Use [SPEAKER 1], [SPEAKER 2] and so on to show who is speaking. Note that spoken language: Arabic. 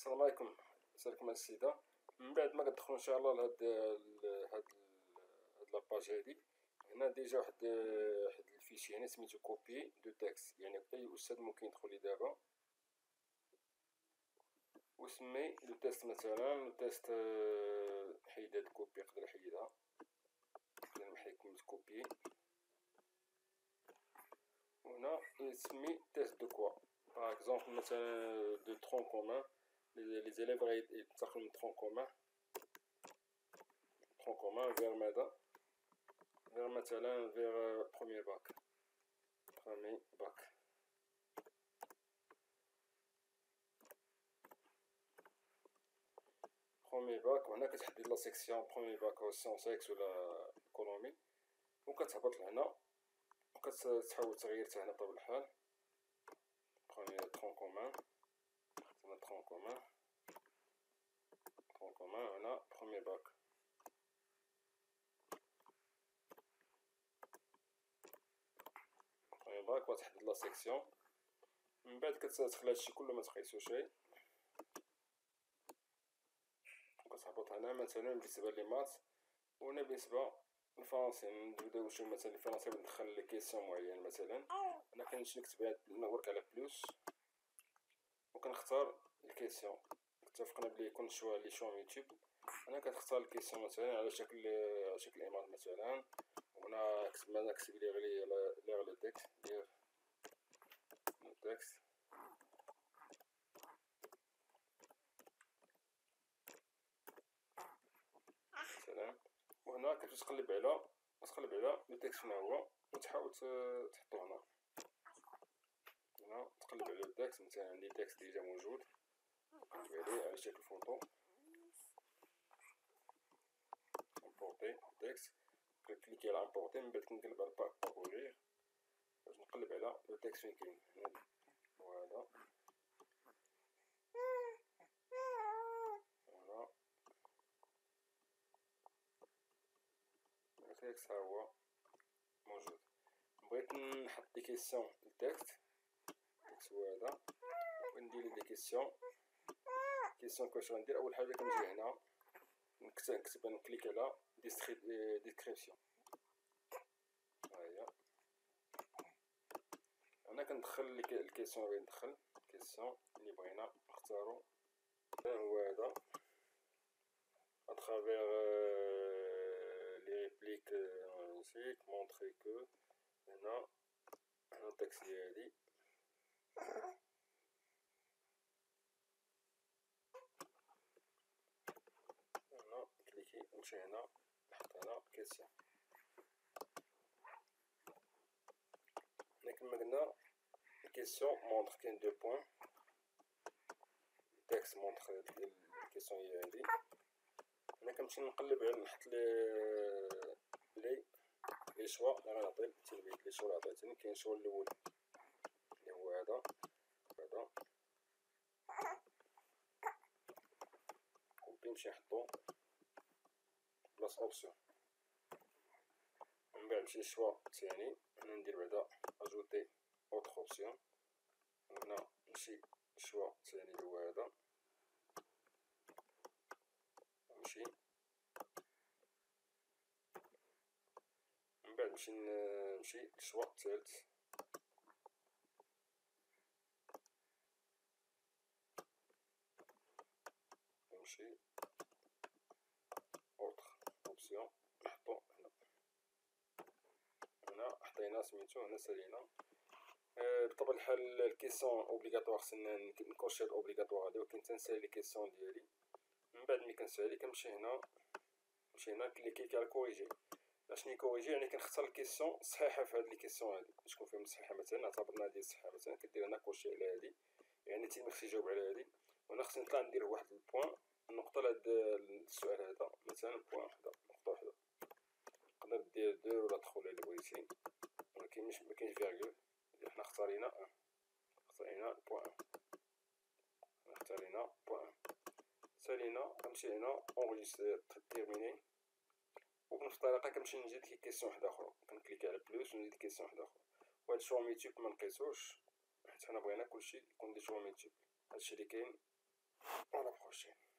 [SPEAKER 1] السلام عليكم. سالكم السيدة. من بعد ما كتدخلوا إن شاء الله لهاد هاد هاد la page هادي هنا déjà واحد واحد ال fichier هنا سميتو copie de test يعني أي أستاذ ممكن يدخل لي دابا. وسمي le test مثلا le test حيد هاد ال copie يقدر يحيدها يقدر نمحي كلمة copie وهنا يسمي test de quoi par exemple مثلا de tronc commun les élèves غينتقلو من tronc commun tronc commun فيغ ماذا فيغ مثلا فيغ première bac première bac première bac وهنا كتحدد la section première bac أو sciences ex ولا économie وكتهبط لهنا وكتحاول تغير حتى هنا بطبيعة الحال première tronc commun هنا tronc commun tronc commun هنا première bac première bac وتحدد la section من بعد كتخلي هادشي كله ما تقيسوش كتهبط هنا مثلا بالنسبة لي maths وهنا بالنسبة للفرنسي نبداو نشوف مثلا الفرنسي ندخل لي كيسيون معين مثلا أنا كنمشي نكتب نورك على بلوس وكنختار الكيسيون. اتفقنا بلي يكون شوا لي شوا يوتيوب أنا كنختار الكيسيون مثلا على شكل على شكل إيماج مثلا. وهنا كتب أنا كتب لي غير لي لو تكست دير لو تكست مثلا. وهنا كتقلب على تقلب على le texte شنو هو وتحاول تحطو هنا. هنا تقلب على ال texte مثلا عندي texte déjà موجود نقلب عليه على شكل photo importer texte كليكي على importer من بعد كنقلب على parcourir باش نقلب على le texte فين كاين voilà voilà ال texte ها هو موجود بغيت نحط des questions لل texte ال texte هو هذا وندير des questions. questions كواش غندير أول حاجة كنجي هنا. نكتب نكتب نكليك على description ها هي أنا كندخل ال question اللي ندخل. ال question اللي بغينا نختارو. هو هذا. à travers les répliques نسيت montrer que هنا هنا ال texte ديالي هنا cliquer نمشي هنا نحط هنا question هنا كما قلنا ال question montre كاين deux points ال texte montre ال question هي هادي هنا كنمشي نقلب على نحط لي لي les choix اللي غنعطي التلميذ لي شوا اللي عطيتني كاين ال choix الأول هذا هذا copier نمشي نحطو بلاص option من بعد نمشي لل choix الثاني هنا ندير بعدا ajouter autre option هنا نمشي لل choix الثاني هو هذا نمشي من بعد نمشي نمشي لل choix الثالث نمشي autre option نحطو هنا هنا حطينا سميتو هنا سالينا بطبيعة الحال ال question obligatoire خصنا نكونشي هاد obligatoire هادي ولكن تنسالي les questions ديالي من بعد ملي كنسالي كنمشي هنا نمشي هنا cliquer corriger اشني corriger يعني كنختار ال question صحيحة في هاد les questions هادي تكون فيهم صحيحة مثلا اعتبرنا هادي صحيحة مثلا كدير هنا cocher على هادي يعني التلميذ خصو يجاوب على هادي وأنا خصني نطلع ندير واحد ال point النقطة لهاد السؤال هذا. مثلا point وحدة نقطة وحدة تقدر دير دو ولا تخو اللي بغيتي ولكن مش مكاينش virgule. حنا اختارينا un اختارينا point un اختارينا point سالينا كنمشي هنا enregistrer terminer وبنفس الطريقة كنمشي نزيد question وحدة أخرى. كنكليكي على plus ونزيد question وحدة أخرى. وهاد ال choix multiples منقيسوش حيت حنا بغينا كلشي يكون دي شوا ميتيب هادشي لي كاين. la prochaine.